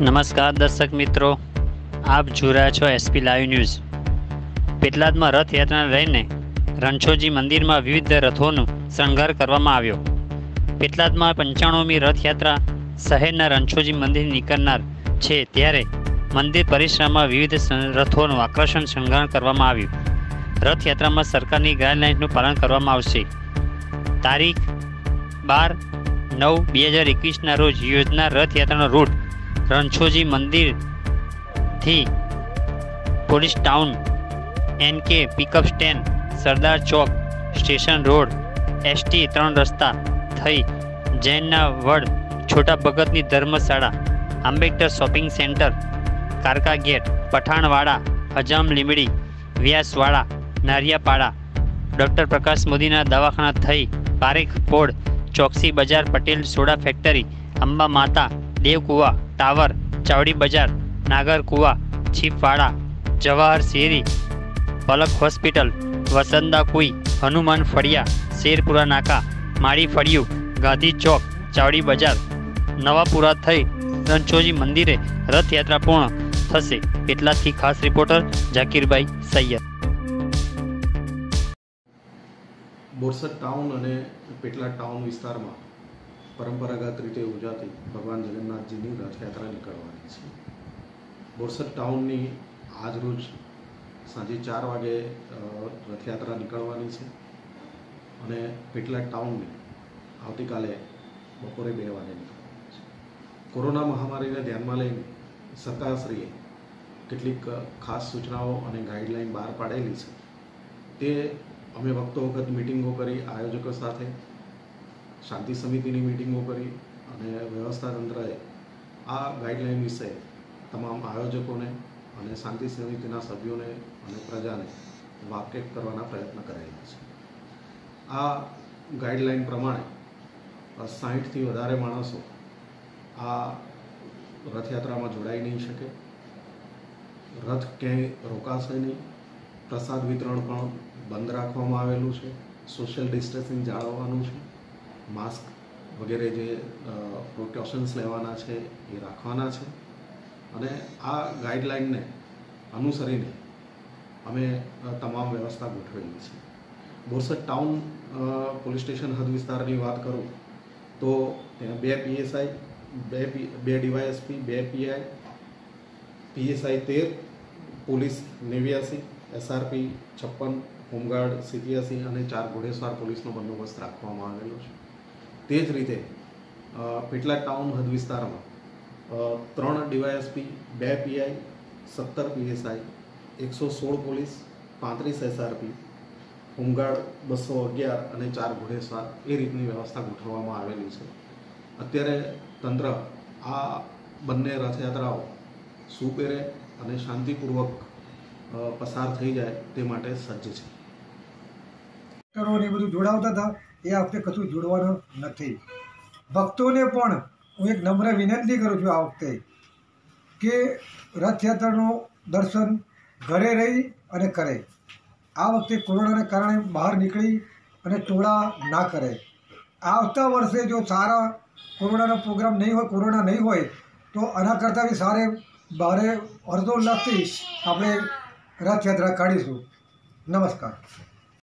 નમસ્કાર દર્શક મિત્રો, આપ રહ્યા છો એસપી લાઈવ ન્યૂઝ પેટલાદમાં રથયાત્રાને લઈને રણછોડજી મંદિરમાં વિવિધ રથોનો શણગાર કરવામાં આવ્યો. પેટલાદમાં પંચાણુંમી રથયાત્રા શહેરના રણછોડજી મંદિર નીકળનાર છે ત્યારે મંદિર પરિસરમાં વિવિધ રથોનું આકર્ષણ શણગાર કરવામાં આવ્યું. રથયાત્રામાં સરકારની ગાઈડલાઇન્સનું પાલન કરવામાં આવશે. તારીખ બાર નવ બે હજાર એકવીસના રોજ યોજના રથયાત્રાનો રૂટ રણછોડજી મંદિરથી police town NK pickup stand Sardar Chowk station road ST ત્રણ રસ્તા થઈ જૈનના વડ છોટા ભગતની ધર્મશાળા, Ambedkar shopping centre, Karka gate, Pathanwada, હજામ Limdi Vyaswada, Nariyapada, doctor Prakash મોદીના દવાખાના થઈ પારેખ પોળ, ચોકસી બજાર, પટેલ સોડા ફેક્ટરી, અંબા માતા દેવકુવા ટાવર ચાવડી બજાર, નાગરકુવા, છીપવાડા, જવાહર શેરી, પલક હોસ્પિટલ, વસંદા કુઈ, હનુમાન ફળિયા, શેરપુરા નાકા, માળી ફળિયું, ગાંધી ચોક, ચાવડી બજાર, નવાપુરા થઈ રણછોજી મંદિરે રથયાત્રા પૂર્ણ થશે. એટલાથી ખાસ રિપોર્ટર જાકીરભાઈ સૈયદ. બોરસદ ટાઉન અને પેટલા ટાઉન વિસ્તારમાં પરંપરાગત રીતે ઉજાતી ભગવાન જગન્નાથજીની રથયાત્રા નીકળવાની છે. બોરસદ ટાઉનની આજરોજ સાંજે ચાર વાગે રથયાત્રા નીકળવાની છે અને પેટલા ટાઉનને આવતીકાલે બપોરે બે વાગે નીકળવાની છે. કોરોના મહામારીને ધ્યાનમાં લઈને સરકારશ્રીએ કેટલીક ખાસ સૂચનાઓ અને ગાઈડલાઈન બહાર પાડેલી છે. તે અમે વખતો વખત મિટિંગો કરી આયોજકો સાથે શાંતિ સમિતિની મિટિંગો કરી અને વ્યવસ્થા તંત્રએ આ ગાઈડલાઈન વિશે તમામ આયોજકોને અને શાંતિ સમિતિના સભ્યોને અને પ્રજાને વાકેફ કરવાના પ્રયત્ન કરેલા છે. આ ગાઈડલાઈન પ્રમાણે સાહીઠથી વધારે માણસો આ રથયાત્રામાં જોડાઈ નહીં શકે. રથ ક્યાંય રોકાશે નહીં. પ્રસાદ વિતરણ પણ બંધ રાખવામાં આવેલું છે. સોશિયલ ડિસ્ટન્સિંગ જાળવવાનું છે. માસ્ક વગેરે જે પ્રોકોશન્સ લેવાના છે એ રાખવાના છે. અને આ ગાઈડલાઇનને અનુસરીને અમે તમામ વ્યવસ્થા ગોઠવેલી છે. બોરસદ ટાઉન પોલીસ સ્ટેશન હદ વિસ્તારની વાત કરું તો ત્યાં બે પીએસઆઈ, બે બે ડીવાયએસપી, બે પીઆઈ, પીએસઆઈ તેર, પોલીસ નેવ્યાસી, એસઆરપી છપ્પન, હોમગાર્ડ સિત્યાસી અને ચાર ઘોડેસવાર પોલીસનો બંદોબસ્ત રાખવામાં આવેલો છે. તે જ રીતે પેટલા ટાઉન હદ વિસ્તારમાં ત્રણ ડીવાયએસપી, બે પીઆઈ, સત્તર પીએસઆઈ, એકસો સોળ પોલીસ, પાંત્રીસ એસઆરપી, હોમગાર્ડ બસો અગિયાર અને ચાર ઘોડેસવાર એ રીતની વ્યવસ્થા ગોઠવવામાં આવેલી છે. અત્યારે તંત્ર આ બંને રથયાત્રાઓ સુપેરે અને શાંતિપૂર્વક પસાર થઈ જાય તે માટે સજ્જ છે. કરો ને બધું જોડાવતા હતા. એ વખતે કશું જોડવાનું નથી. ભક્તોને પણ હું એક નમ્ર વિનંતી કરું છું આ વખતે કે રથયાત્રાનું દર્શન ઘરે રહી અને કરે. આ વખતે કોરોનાને કારણે બહાર નીકળી અને ટોળા ના કરે. આવતા વર્ષે જો સારા કોરોનાનો પ્રોગ્રામ નહીં હોય, કોરોના નહીં હોય, તો આના કરતાં બી સારે ભારે હર્ષોલ્લાસથી આપણે રથયાત્રા કાઢીશું. નમસ્કાર.